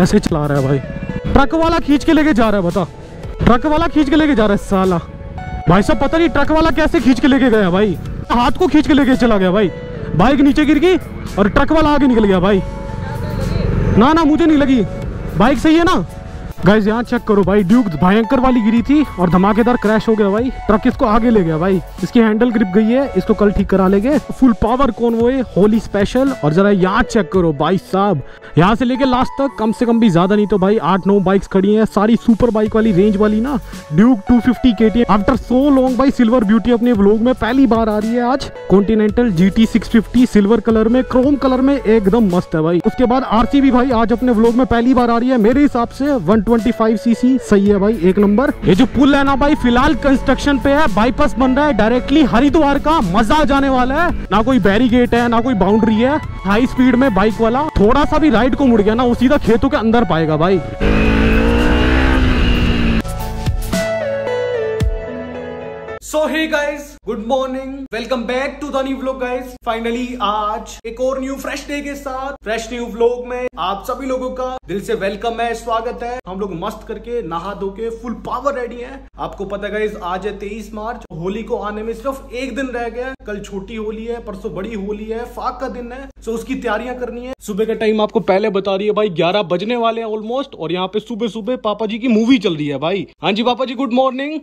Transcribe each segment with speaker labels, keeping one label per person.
Speaker 1: ऐसे चला रहा है भाई। ट्रक वाला खींच के लेके जा रहा है, बता। ट्रक वाला खींच के लेके जा रहा है, साला। भाई साहब, पता नहीं ट्रक वाला कैसे खींच के लेके गया भाई। हाथ को खींच के लेके चला गया भाई। बाइक नीचे गिर गई और ट्रक वाला आगे निकल गया भाई। ना ना, मुझे नहीं लगी। बाइक सही है ना? गाइज़ यहाँ चेक करो भाई ड्यूक भयंकर वाली गिरी थी और धमाकेदार क्रैश हो गया भाई। ट्रक इसको आगे ले गया भाई। इसकी हैंडल ग्रिप गई है, इसको कल ठीक करा लेंगे। फुल पावर कौन वो है? होली स्पेशल और जरा यहाँ चेक करो भाई साहब। यहाँ से लेके लास्ट तक, कम से कम भी ज़्यादा नहीं तो भाई आठ नौ बाइक्स खड़ी हैं। सारी सुपर बाइक वाली रेंज वाली ना। ड्यूक टू फिफ्टी के टी आफ्टर सो लॉन्ग भाई सिल्वर ब्यूटी अपने ब्लॉग में पहली बार आ रही है आज। Continental G T six fifty silver colour में क्रोम कलर में एकदम मस्त है भाई। उसके बाद आरसी भी भाई आज अपने ब्लॉग में पहली बार आ रही है। मेरे हिसाब से 125 सीसी सही है भाई, एक नंबर। ये जो पुल है ना भाई, फ़िलहाल कंस्ट्रक्शन पे है बाईपास बन रहा है डायरेक्टली हरिद्वार का मज़ा जाने वाला है। ना कोई बैरिगेट है, ना कोई बाउंड्री है हाई स्पीड में बाइक वाला। थोड़ा सा भी राइड को मुड़ गया ना वो सीधा खेतों के अंदर पाएगा भाई।
Speaker 2: So hey guys good morning welcome back to the new vlog guys finally आज एक और न्यू फ्रेश डे के साथ फ्रेश न्यू व्लॉग में आप सभी लोगों का दिल से वेलकम है, स्वागत है। हम लोग मस्त करके, नहा धो के फुल पावर रेडी हैं। आपको पता है गाइस आज है तेईस मार्च। होली को आने में सिर्फ़ एक दिन रह गया। कल छोटी होली है, परसों बड़ी होली है फाक का दिन है। सो उसकी तैयारियाँ करनी है। सुबह का टाइम आपको पहले बता रही है, भाई, ग्यारह बजने वाले हैं ऑलमोस्ट और यहाँ पे सुबह सुबह पापा जी की मूवी चल रही है, भाई। हाँ जी, पापा जी गुड मॉर्निंग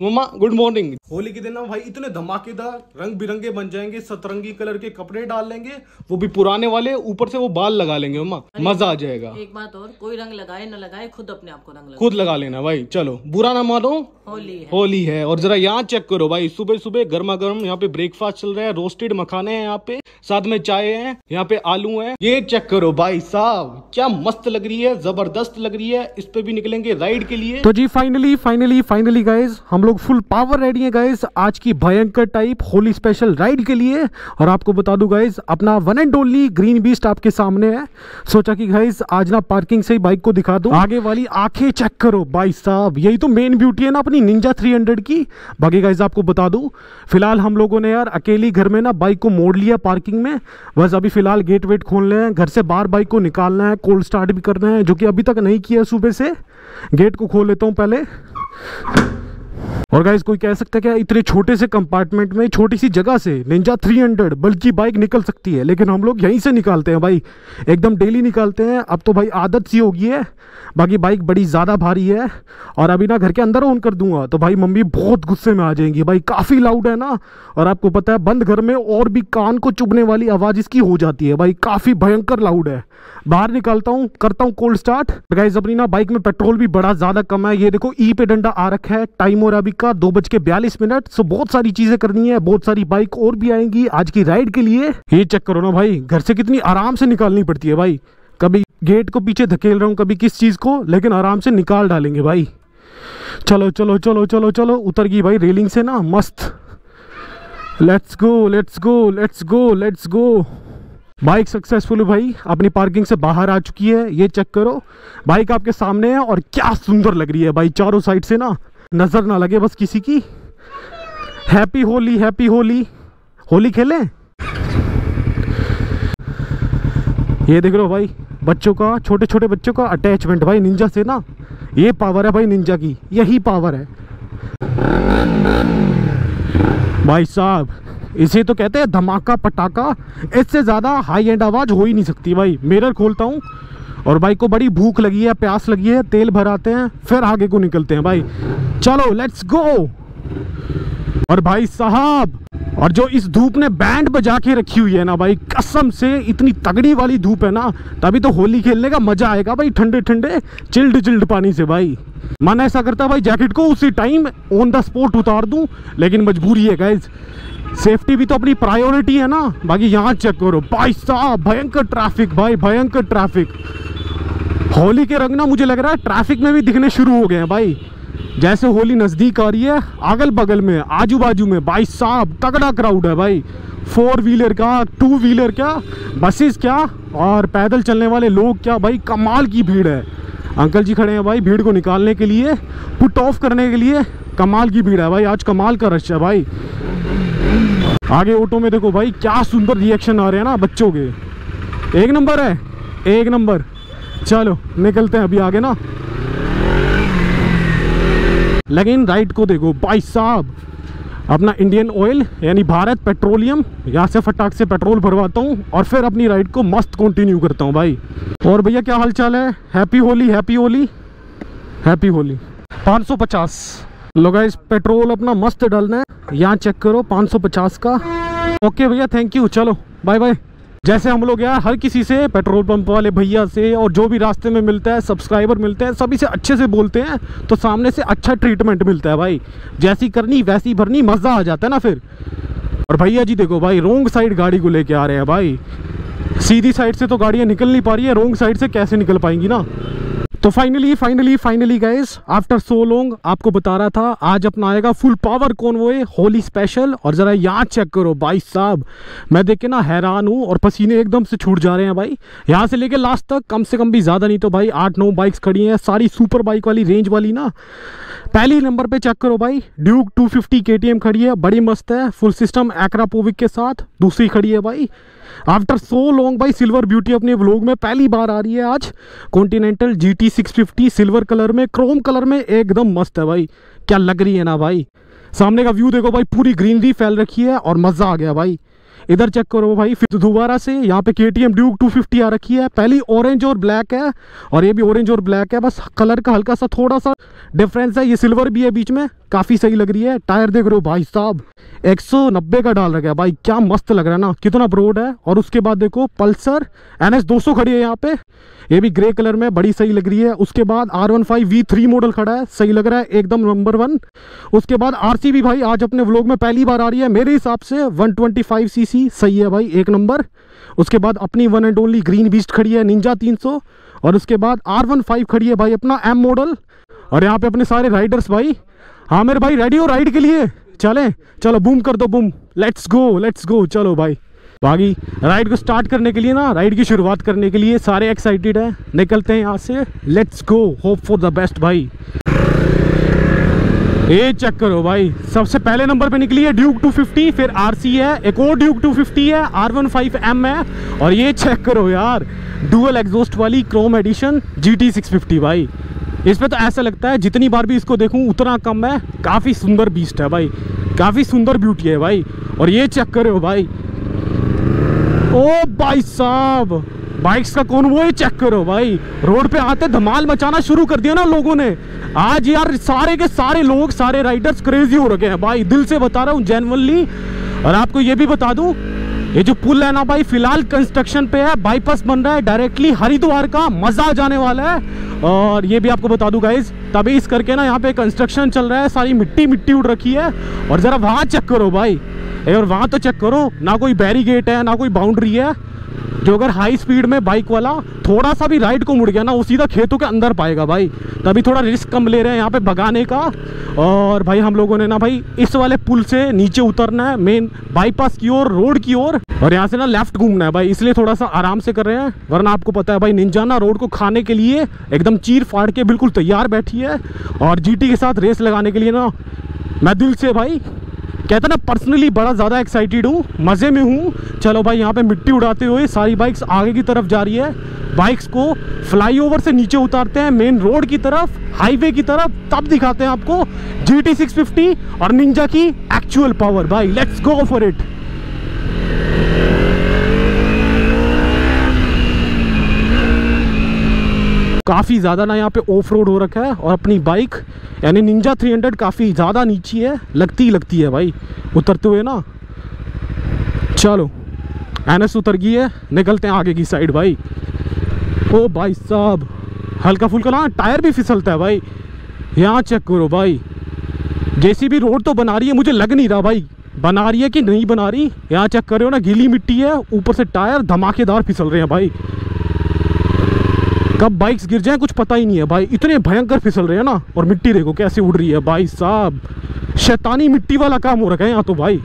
Speaker 2: मम्मा गुड मॉर्निंग होली के दिन ना भाई इतने धमाकेदार रंग बिरंगे बन जाएँगे सतरंगी कलर के कपड़े डाल लेंगे वो भी पुराने वाले ऊपर से वो बाल लगा लेंगे मम्मा मज़ा आ जाएगा।
Speaker 3: एक बात और कोई रंग लगाए न लगाए खुद अपने आप को रंग लगा
Speaker 1: खुद लगा लेना भाई चलो बुरा ना मानो।
Speaker 3: होली है।
Speaker 1: होली है और जरा यहाँ चेक करो भाई सुबह सुबह गर्मा गर्म यहाँ पे ब्रेकफास्ट चल रहा है रोस्टेड मखाने हैं यहाँ पे साथ में चाय है यहाँ पे आलू है। ये चेक करो भाई साहब क्या मस्त लग रही है ज़बरदस्त लग रही है इस पे भी निकलेंगे राइड के लिए। तो जी फाइनली फाइनली फाइनली गाइज़ हम लोग फुल पावर रेडी है गाइज़ आज की भयंकर टाइप होली स्पेशल राइड के लिए। और आपको बता दूँ गाइज़ अपना one and only green beast आपके सामने है। सोचा कि गाइज़ आज ना पार्किंग से ही बाइक को दिखा दूँ। आगे वाली आँखें चेक करो, भाई साहब। यही तो मेन ब्यूटी है ना अपनी निंजा 300 की। बाकी गाइज़ आपको बता दूँ, फ़िलहाल हम लोगों ने यार अकेली घर में ना बाइक को मोड़ लिया पार्किंग में। बस अभी फ़िलहाल गेट वेट खोलने हैं, घर से बाहर बाइक को निकालना है कोल्ड स्टार्ट भी करना है, जो कि अभी तक नहीं किया सुबह से। गेट को खोल लेता हूँ पहले। और गाइस कोई कह सकता है क्या इतने छोटे से कंपार्टमेंट में, छोटी सी जगह से निंजा 300 बल्कि बाइक निकल सकती है, लेकिन हम लोग यहीं से निकालते हैं भाई। एकदम डेली निकालते हैं। अब तो भाई आदत सी होगी है। बाकी बाइक बड़ी ज़्यादा भारी है। और अभी ना घर के अंदर ऑन कर दूँगा तो भाई मम्मी बहुत गुस्से में आ जाएँगी। भाई काफ़ी लाउड है ना। और आपको पता है, बंद घर में और भी कान को चुभने वाली आवाज़ इसकी हो जाती है। भाई काफ़ी भयंकर लाउड है। बाहर निकालता हूँ, करता हूँ कोल्ड स्टार्ट गाइज़ अपनी ना बाइक में पेट्रोल भी बड़ा ज़्यादा कम है। ये देखो ई पे डंडा आ रखा है। टाइम और अभी का दो बज के बयालीस मिनट, सो बहुत सारी चीज़ें करनी है, बहुत सारी बाइक और भी आएँगी आज की राइड के लिए। ये चेक करो ना भाई, घर से कितनी आराम से निकालनी पड़ती है भाई। कभी गेट को पीछे धकेल रहा हूँ, कभी किस चीज़ को, लेकिन आराम से निकाल डालेंगे भाई। चलो चलो चलो चलो चलो, उतर गई भाई रेलिंग से ना, मस्त। Let's go let's go let's go let's go bike successful भाई, अपनी पार्किंग से बाहर आ चुकी है, ये चेक करो। बाइक आपके सामने है और क्या सुंदर लग रही है भाई, चारों साइड से ना। नज़र ना लगे बस किसी की। Happy Holi happy Holi. Holi खेलें? ये देख लो भाई, बच्चों का छोटे छोटे बच्चों का अटैचमेंट भाई निंजा से ना। ये पावर है भाई निंजा की, यही पावर है। भाई साहब, इसे तो कहते हैं धमाका पटाखा इससे ज़्यादा हाई एंड आवाज़ हो ही नहीं सकती भाई। मिरर खोलता हूँ और भाई को बड़ी भूख लगी है, प्यास लगी है, तेल भराते हैं, फिर आगे को निकलते हैं भाई। चलो लेट्स गो और भाई साहब, और जो इस धूप ने बैंड बजा के रखी हुई है ना भाई, कसम से इतनी तगड़ी वाली धूप है ना, तभी तो होली खेलने का मज़ा आएगा भाई ठंडे ठंडे चिल्ड चिल्ड पानी से भाई। मन ऐसा करता भाई, जैकेट को उसी टाइम ऑन द स्पॉट उतार दूँ, लेकिन मजबूरी है गाइज़ सेफ्टी भी तो अपनी प्रायोरिटी है ना, बाकी यहाँ चेक करो। भाई साहब, भयंकर ट्रैफ़िक भाई, भयंकर ट्रैफ़िक होली के रंग ना मुझे लग रहा है ट्रैफ़िक में भी दिखने शुरू हो गए हैं भाई। जैसे होली नज़दीक आ रही है अगल बगल में आजू बाजू में, भाई साहब, तगड़ा क्राउड है भाई। फोर व्हीलर का टू व्हीलर क्या बसेस क्या, और पैदल चलने वाले लोग क्या, भाई कमाल की भीड़ है। अंकल जी खड़े हैं भाई भीड़ को निकालने के लिए पुट ऑफ़ करने के लिए, कमाल की भीड़ है भाई, आज कमाल का रश है भाई। आगे ऑटो में देखो भाई, क्या सुंदर रिएक्शन आ रहे हैं ना बच्चों के। एक नंबर है, एक नंबर चलो, निकलते हैं अभी आगे ना। लेकिन राइट को देखो, भाई साहब, अपना इंडियन ऑयल यानी भारत पेट्रोलियम यहाँ से फटाक से पेट्रोल भरवाता हूँ और फिर अपनी राइड को मस्त कंटिन्यू करता हूँ भाई। और भैया, क्या हाल चाल है happy Holi happy Holi happy Holi 550 लो गाइस पेट्रोल अपना मस्त डालना है। यहाँ चेक करो 550 का। ओके भैया थैंक यू चलो बाय बाय जैसे हम लोग यार हर किसी से, पेट्रोल पंप वाले भैया से और जो भी रास्ते में मिलता है सब्सक्राइबर मिलते हैं, सभी से अच्छे से बोलते हैं तो सामने से अच्छा ट्रीटमेंट मिलता है भाई। जैसी करनी, वैसी भरनी, मज़ा आ जाता है ना फिर। और भैया जी देखो भाई रोंग साइड गाड़ी को लेके आ रहे हैं भाई। सीधी साइड से तो गाड़ियाँ निकल नहीं पा रही है रोंग साइड से कैसे निकल पाएँगी ना? तो finally finally finally guys after so long आपको बता रहा था, आज अपना आएगा full power convoy Holi special और ज़रा यहाँ चेक करो भाई साहब। मैं देख के ना हैरान हूँ और पसीने एकदम से छूट जा रहे हैं भाई। यहाँ से लेके लास्ट तक, कम से कम भी ज़्यादा नहीं तो भाई, आठ नौ बाइक्स खड़ी हैं, सारी सुपर बाइक वाली रेंज वाली ना। पहली नंबर पे चेक करो भाई ड्यूक 250 केटीएम खड़ी है, बड़ी मस्त है फुल सिस्टम एक्रापोविक के साथ, दूसरी खड़ी है भाई। आफ्टर सो लॉन्ग भाई सिल्वर ब्यूटी अपने व्लॉग में पहली बार आ रही है आज Continental G T six silver colour में क्रोम कलर में एकदम मस्त है भाई। क्या लग रही है ना भाई? सामने का व्यू देखो भाई, पूरी ग्रीनरी फैल रखी है और मज़ा आ गया भाई। इधर चेक करो भाई, फिर दोबारा से यहाँ पे K T M Duke two fifty आ रखी है। पहली ऑरेंज और ब्लैक है और ये भी ऑरेंज और ब्लैक है। बस कलर का हल्का सा थोड़ा सा डिफरेंस है। ये सिल्वर भी है बीच में। काफ़ी सही लग रही है। टायर देख रहे हो भाई साहब। 190 का डाल रखा है भाई। क्या मस्त लग रहा है ना। कितना ब्रोड है। और उसके बाद देखो, पल्सर एन एस खड़ी है यहाँ पे। ये भी ग्रे कलर में बड़ी सही लग रही है। उसके बाद R one five V three model खड़ा है। सही लग रहा है। एकदम नंबर वन। उसके बाद आर सी भी भाई, आज अपने व्लॉग में पहली बार आ रही है। मेरे हिसाब से one twenty five C C सही है भाई, एक नंबर। उसके बाद अपनी one and only green beast खड़ी है, निंजा तीन सौ। और उसके बाद आर वन फाइव खड़ी है भाई, अपना एम मॉडल। और यहाँ पे अपने सारे राइडर्स भाई हाँ मेरे भाई रेडी हो राइड के लिए? चले। चलो बूम कर दो boom let's go let's go चलो भाई। बाकी राइड को स्टार्ट करने के लिए ना राइड की शुरुआत करने के लिए सारे एक्साइटेड हैं। निकलते हैं यहाँ से। Let's go hope for the best भाई। ये चेक करो भाई। सबसे पहले नंबर पे निकली है ड्यूक 250 फिर आरसी है। एक और ड्यूक 250 है आर वन फाइव एम है। और ये चेक करो यार। डुअल एग्जॉस्ट वाली chrome edition G T six fifty भाई। इस पर तो ऐसा लगता है जितनी बार भी इसको देखूँ, उतना कम है। काफ़ी सुंदर बीस्ट है भाई। काफ़ी सुंदर ब्यूटी है भाई। और ये चेक करो भाई। ओ भाई साहब बाइक्स का कौन वो ही? चेक करो भाई। रोड पे आते धमाल मचाना शुरू कर दिया ना लोगों ने। आज यार सारे के सारे लोग, सारे राइडर्स क्रेजी हो रखे हैं भाई। दिल से बता रहा हूँ जेनवनली और आपको ये भी बता दूँ ये जो पुल है ना भाई, फ़िलहाल कंस्ट्रक्शन पे है बाईपास बन रहा है डायरेक्टली हरिद्वार का मज़ा जाने वाला है। और ये भी आपको बता दूँ गाइज़ तभी इस करके ना यहाँ पे कंस्ट्रक्शन चल रहा है, सारी मिट्टी मिट्टी उड़ रखी है। और जरा वहाँ चेक करो भाई। और वहाँ तो चेक करो, ना कोई बैरीगेट है, ना कोई बाउंड्री है। जो अगर हाई स्पीड में बाइक वाला थोड़ा सा भी राइड को मुड़ गया ना, वो सीधा खेतों के अंदर पाएगा भाई। तभी थोड़ा रिस्क कम ले रहे हैं यहाँ पे भगाने का। और भाई हम लोगों ने ना भाई, इस वाले पुल से नीचे उतरना है मेन बाईपास की ओर रोड की ओर। और और यहाँ से ना लेफ़्ट घूमना है भाई, इसलिए थोड़ा सा आराम से कर रहे हैं। वरना आपको पता है भाई निंजाना रोड को खाने के लिए एकदम चीर फाड़ के बिल्कुल तैयार बैठी है। और जीटी के साथ रेस लगाने के लिए ना, मैं दिल से भाई कहते ना पर्सनली बड़ा ज़्यादा एक्साइटेड हूँ, मज़े में हूँ। चलो भाई, यहाँ पे मिट्टी उड़ाते हुए सारी बाइक्स आगे की तरफ़ जा रही है। बाइक्स को फ्लाईओवर से नीचे उतारते हैं मेन रोड की तरफ़ हाईवे की तरफ़, तब दिखाते हैं आपको। जी टी और निंजा की एक्चुअल पावर भाई लेट्स गो फॉर इट काफ़ी ज़्यादा ना यहाँ पे ऑफ़ रोड हो रखा है और अपनी बाइक यानी निंजा 300 काफ़ी ज़्यादा नीची है, लगती लगती है भाई। उतरते हुए ना। चलो एन एस उतर गई है, निकलते हैं आगे की साइड भाई। ओ भाई साहब, हल्का फुल्का ना, टायर भी फिसलता है भाई। यहाँ चेक करो भाई। जैसी भी रोड तो बना रही है, मुझे लग नहीं रहा भाई। बना रही है कि नहीं बना रही? यहाँ चेक कर रहे हो ना, गीली मिट्टी है, ऊपर से टायर धमाकेदार फिसल रहे हैं भाई। कब बाइक्स गिर जाए, कुछ पता ही नहीं है भाई। इतने भयंकर फिसल रहे हैं ना, और मिट्टी देखो कैसे उड़ रही है भाई साहब। शैतानी मिट्टी वाला काम हो रखा है यहाँ तो भाई।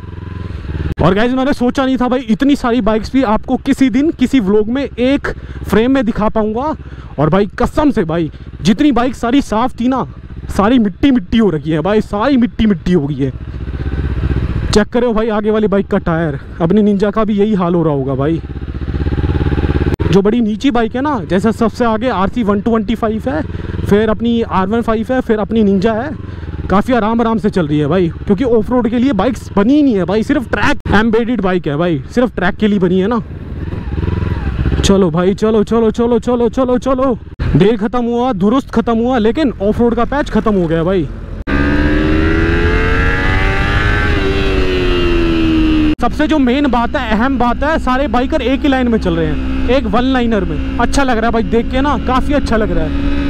Speaker 1: और गाइज़ मैंने सोचा नहीं था भाई, इतनी सारी बाइक्स भी आपको किसी दिन, किसी व्लॉग में एक फ्रेम में दिखा पाऊँगा। और भाई, कसम से भाई, जितनी बाइक सारी साफ़ थी ना, सारी मिट्टी मिट्टी हो रखी है भाई, सारी मिट्टी मिट्टी हो गई है। चेक करो भाई, आगे वाली बाइक का टायर अपनी निंजा का भी यही हाल हो रहा होगा भाई। जो बड़ी नीची बाइक है ना, जैसे सबसे आगे R C one twenty five है, फिर अपनी आर वन फाइव है, फिर अपनी निंजा है, काफ़ी आराम आराम से चल रही है भाई, क्योंकि ऑफ़ रोड के लिए बाइक्स बनी ही नहीं है भाई, सिर्फ़ ट्रैक एम्बेडेड बाइक है भाई, सिर्फ़ ट्रैक के लिए बनी है ना। चलो भाई, चलो चलो चलो चलो चलो चलो। देर खत्म हुआ, दुरुस्त खत्म हुआ, लेकिन ऑफ़ रोड का पैच खत्म हो गया भाई। सबसे जो मेन बात है, अहम बात है, सारे बाइकर एक ही लाइन में चल रहे हैं। एक वन लाइनर में। अच्छा लग रहा है भाई, देख के ना, काफ़ी अच्छा लग रहा है।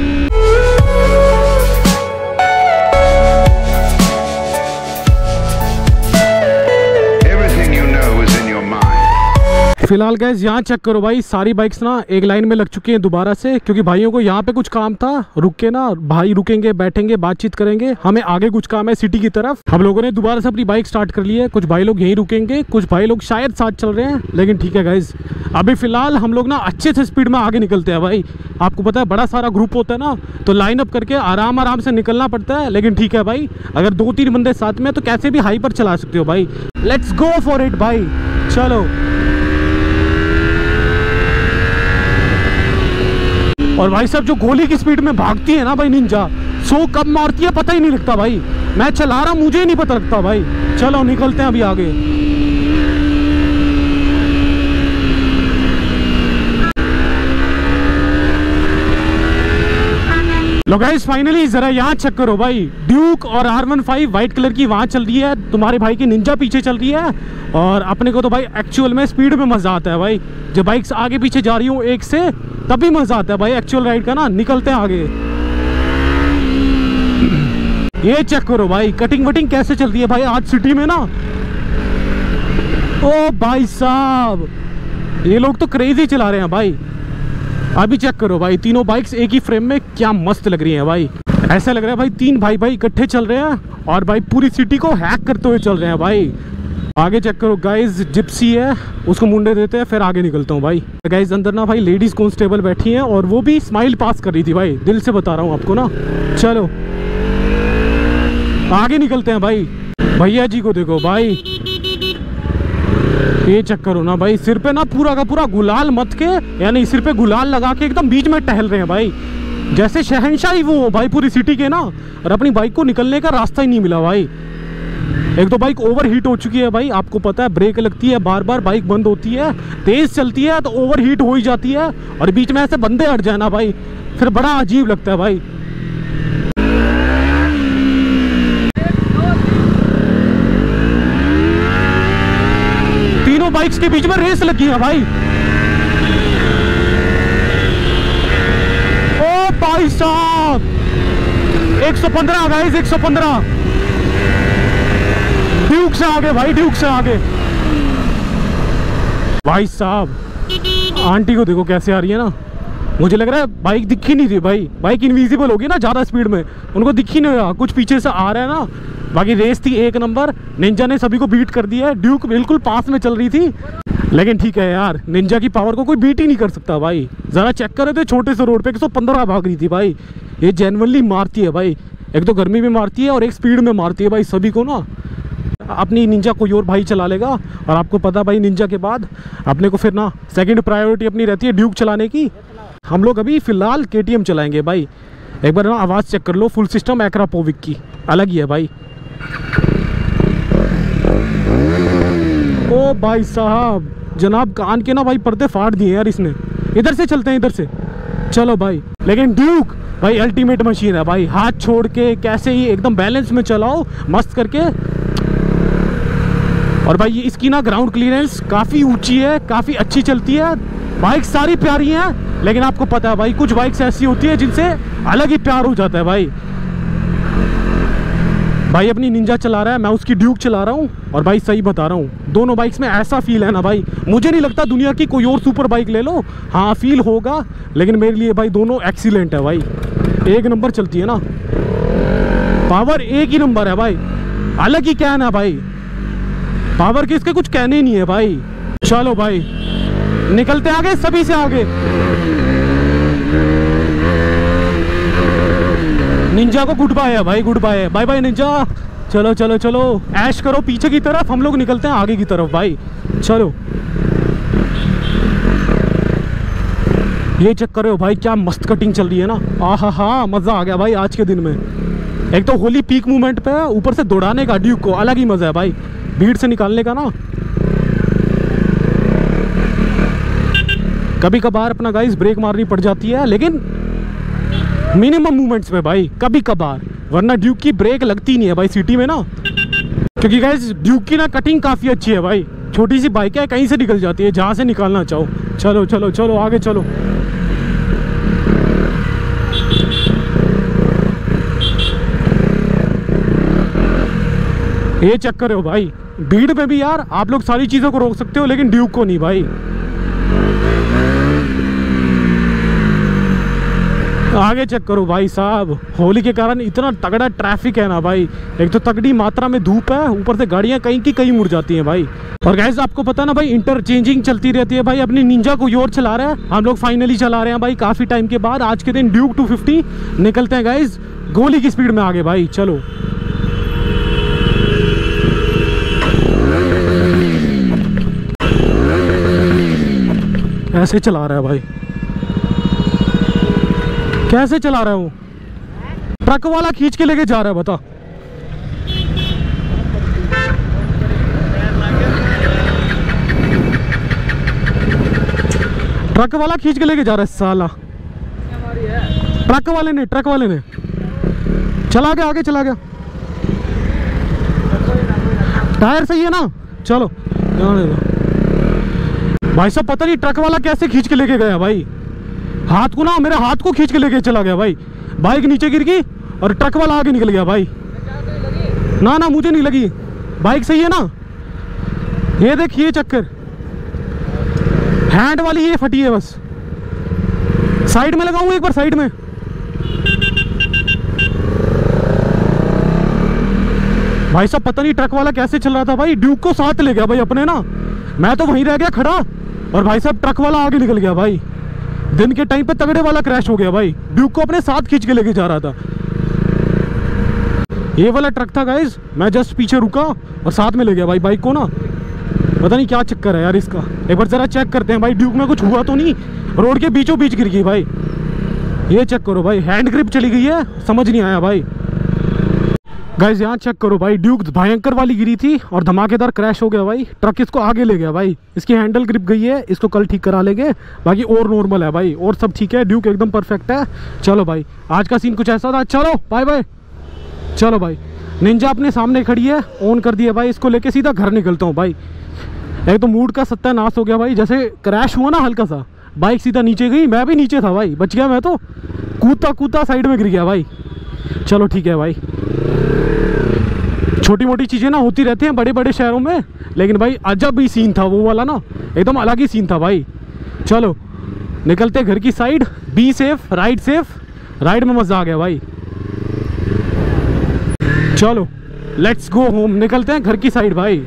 Speaker 1: फ़िलहाल गैस यहाँ चेक करो भाई, सारी बाइक्स ना एक लाइन में लग चुकी हैं दोबारा से, क्योंकि भाइयों को यहाँ पे कुछ काम था। रुक के ना, भाई रुकेंगे, बैठेंगे, बातचीत करेंगे। हमें आगे कुछ काम है सिटी की तरफ़। हम लोगों ने दोबारा से अपनी बाइक स्टार्ट कर ली है। कुछ भाई लोग यहीं रुकेंगे, कुछ भाई लोग शायद साथ चल रहे हैं, लेकिन ठीक है गाइज़ अभी फ़िलहाल हम लोग ना अच्छे से स्पीड में आगे निकलते हैं भाई। आपको पता है, बड़ा सारा ग्रुप होता है ना तो लाइन अप करके आराम आराम से निकलना पड़ता है, लेकिन ठीक है भाई। अगर दो तीन बंदे साथ में तो कैसे भी हाई पर चला सकते हो भाई। लेट्स गो फॉर इट भाई। चलो। और भाई साहब, जो गोली की स्पीड में भागती है ना भाई निंजा सो कब मारती है पता ही नहीं लगता भाई। मैं चला रहा मुझे ही नहीं पता लगता भाई। चलो, निकलते हैं अभी आगे। लो गाइस फाइनली जरा यहाँ चेक करो भाई। ड्यूक और R one five white colour की वहाँ चल रही है। तुम्हारे भाई की निंजा पीछे चल रही है। और अपने को तो भाई एक्चुअल में स्पीड में मज़ा आता है भाई। जब बाइक्स आगे पीछे जा रही हूँ एक से, तभी मज़ा आता है भाई एक्चुअल राइड का ना। निकलते हैं आगे। ये चेक करो भाई कटिंग वटिंग कैसे चल रही है भाई आज सिटी में ना? ओ भाई साहब, ये लोग तो क्रेजी चला रहे हैं भाई। अभी चेक करो भाई, तीनों बाइक्स एक ही फ्रेम में क्या मस्त लग रही हैं भाई। ऐसा लग रहा है भाई, तीन भाई भाई इकट्ठे चल रहे हैं और भाई पूरी सिटी को हैक करते हुए चल रहे हैं भाई। आगे चेक करो गाइस जिप्सी है, उसको मुंडे देते हैं, फिर आगे निकलता हूँ भाई। गाइस अंदर ना भाई लेडीज़ कॉन्स्टेबल बैठी हैं और वो भी स्माइल पास कर रही थी भाई। दिल से बता रहा हूँ आपको ना। चलो, आगे निकलते हैं भाई। भैया जी को देखो भाई। ये चेक करो ना भाई, सिर पे ना पूरा का पूरा गुलाल मत के, यानी सिर पे गुलाल लगा के एकदम बीच में टहल रहे हैं भाई। जैसे शहनशाही वो भाई पूरी सिटी के ना, और अपनी बाइक को निकलने का रास्ता ही नहीं मिला भाई। एक तो बाइक ओवर हीट हो चुकी है भाई, आपको पता है ब्रेक लगती है बार बार बाइक बंद होती है, तेज चलती है तो ओवर हीट हो ही जाती है, और बीच में ऐसे बंदे हट जाए ना भाई। फिर बड़ा अजीब लगता है भाई। तीनों बाइक्स के बीच में रेस लगी है भाई। ओ भाई साहब। 115 गाइस 115 ड्यूक से आगे भाई, ड्यूक से आगे। भाई साहब, आंटी को देखो कैसे आ रही है ना। मुझे लग रहा है बाइक दिखी नहीं थी भाई। बाइक इनविजिबल होगी ना ज़्यादा स्पीड में। उनको दिखी नहीं रहा। कुछ पीछे से आ रहा है ना। बाकी रेस थी एक नंबर निंजा ने सभी को बीट कर दिया है। ड्यूक बिल्कुल पास में चल रही थी। लेकिन ठीक है यार निंजा की पावर को कोई बीट ही नहीं कर सकता भाई। ज़रा चेक करे तो छोटे से रोड पे 115 भाग रही थी भाई। ये जेनवनली मारती है भाई। एक तो गर्मी में मारती है और एक स्पीड में मारती है भाई सभी को ना। अपनी निंजा कोई और भाई चला लेगा। और आपको पता भाई निंजा के बाद अपने को फिर ना सेकंड प्रायोरिटी अपनी रहती है ड्यूक चलाने की। हम लोग अभी फ़िलहाल के चलाएँगे भाई। एक बार ना आवाज़ चेक कर लो फुल सिस्टम एक्रा पोविक की। अलग ही है भाई। ओ भाई साहब, जनाब कान के ना भाई पर्दे फाड़ दिए यार इसने। इधर से चलते हैं, इधर से। चलो भाई। लेकिन ड्यूक, भाई अल्टीमेट मशीन है भाई। हाथ छोड़ के कैसे ही एकदम बैलेंस में चलाओ, मस्त करके। और भाई इसकी ना ग्राउंड क्लियरेंस काफ़ी ऊँची है, काफ़ी अच्छी चलती है। बाइक सारी प्यारी हैं, लेकिन आपको पता है भाई, कुछ बाइक्स ऐसी होती है जिनसे अलग ही प्यार हो जाता है भाई। भाई अपनी निंजा चला रहा है, मैं उसकी ड्यूक चला रहा हूँ और भाई सही बता रहा हूँ, दोनों बाइक्स में ऐसा फील है ना भाई। मुझे नहीं लगता दुनिया की कोई और सुपर बाइक ले लो। हाँ फील होगा, लेकिन मेरे लिए भाई दोनों एक्सीलेंट है भाई। एक नंबर चलती है ना। पावर एक ही नंबर है भाई। अलग ही कहना भाई। पावर के इसके कुछ कहने ही नहीं है भाई। चलो भाई, निकलते आगे, सभी से आगे। निंजा को गुड बाय है भाई गुड बाय है। बाय बाय निंजा चलो चलो चलो। ऐश करो पीछे की तरफ़, हम लोग निकलते हैं आगे की तरफ़ भाई। चलो। ये चेक करो भाई, क्या मस्त कटिंग चल रही है ना। आ हा हा मज़ा आ गया भाई आज के दिन में। एक तो होली पीक मूवमेंट पे है, ऊपर से दौड़ाने का ड्यूक को अलग ही मज़ा है भाई। भीड़ से निकालने का ना। कभी कभार अपना गाइस ब्रेक मारनी पड़ जाती है, लेकिन मिनिमम मूवमेंट्स में भाई, कभी कभार। वरना ड्यूक की ब्रेक लगती नहीं है भाई सिटी में ना। क्योंकि गाइस ड्यूक की ना कटिंग काफ़ी अच्छी है भाई। छोटी सी बाइक है, कहीं से निकल जाती है, जहाँ से निकालना चाहो। चलो चलो चलो, आगे चलो। ये चक्कर हो भाई। भीड़ में भी यार, आप लोग सारी चीज़ों को रोक सकते हो, लेकिन ड्यूक को नहीं भाई। आगे चेक करो भाई साहब। होली के कारण इतना तगड़ा ट्रैफ़िक है ना भाई। एक तो तगड़ी मात्रा में धूप है, ऊपर से गाड़ियाँ कहीं की कहीं मुड़ जाती हैं भाई। और गैस आपको पता ना भाई इंटरचेंजिंग चलती रहती है भाई। अपनी निंजा को योर चला रहा है। हम लोग फाइनली चला रहे हैं भाई, काफ़ी टाइम के बाद। आज के दिन ड्यूक 250 निकलते हैं गाइज़ गोली की स्पीड में आगे भाई, चलो। ऐसे चला रहा है भाई। कैसे चला रहा है वो? ट्रक वाला खींच के लेके जा रहा है, बता। ट्रक वाला खींच के लेके जा रहा है, साला। ट्रक वाले ने, ट्रक वाले ने। चला गया, आगे चला गया। टायर सही है ना? चलो। भाई साहब, पता नहीं ट्रक वाला कैसे खींच के लेके गया, भाई। हाथ को ना, मेरे हाथ को खींच के लेके चला गया भाई। बाइक नीचे गिर गई और ट्रक वाला आगे निकल गया भाई। ना ना, मुझे नहीं लगी। बाइक सही है ना? ये देखिए चक्कर। हैंड वाली ये फटी है बस। साइड में लगाऊँ एक बार, साइड में? भाई साहब, पता नहीं ट्रक वाला कैसे चल रहा था भाई। ड्यूक को साथ ले गया भाई अपने ना। मैं तो वहीं रह गया खड़ा और भाई साहब, ट्रक वाला आगे निकल गया भाई। दिन के टाइम पे तगड़े वाला क्रैश हो गया भाई। ड्यूक को अपने साथ खींच के लेके जा रहा था। ये वाला ट्रक था गाइज़ मैं जस्ट पीछे रुका और साथ में ले गया भाई बाइक को ना। पता नहीं क्या चक्कर है यार इसका। एक बार जरा चेक करते हैं भाई, ड्यूक में कुछ हुआ तो नहीं? रोड के बीचों बीच गिर गई भाई। ये चेक करो भाई हैंड ग्रिप चली गई है, समझ नहीं आया भाई। गाइज़ यहाँ चेक करो भाई ड्यूक भयंकर वाली गिरी थी और धमाकेदार क्रैश हो गया भाई। ट्रक इसको आगे ले गया भाई। इसकी हैंडल ग्रिप गई है, इसको कल ठीक करा लेंगे। बाकी और नॉर्मल है भाई, और सब ठीक है। ड्यूक एकदम परफेक्ट है। चलो भाई, आज का सीन कुछ ऐसा था। चलो बाय बाय चलो भाई निंजा अपने सामने खड़ी है ऑन कर दिया भाई। इसको लेके सीधा घर निकलता हूँ भाई। एक तो मूड का सत्यानाश हो गया भाई। जैसे क्रैश हुआ ना हल्का सा बाइक सीधा नीचे गई। मैं भी नीचे था भाई, बच गया मैं तो। कूदता कूदता साइड में गिर गया भाई। चलो ठीक है भाई। छोटी मोटी चीज़ें ना होती रहती हैं बड़े बड़े शहरों में। लेकिन भाई, अजब ही सीन था वो वाला ना। एकदम अलग ही सीन था भाई। चलो, निकलते घर की side be safe right safe ride में मज़ा आ गया भाई। चलो लेट्स गो होम निकलते हैं घर की साइड भाई।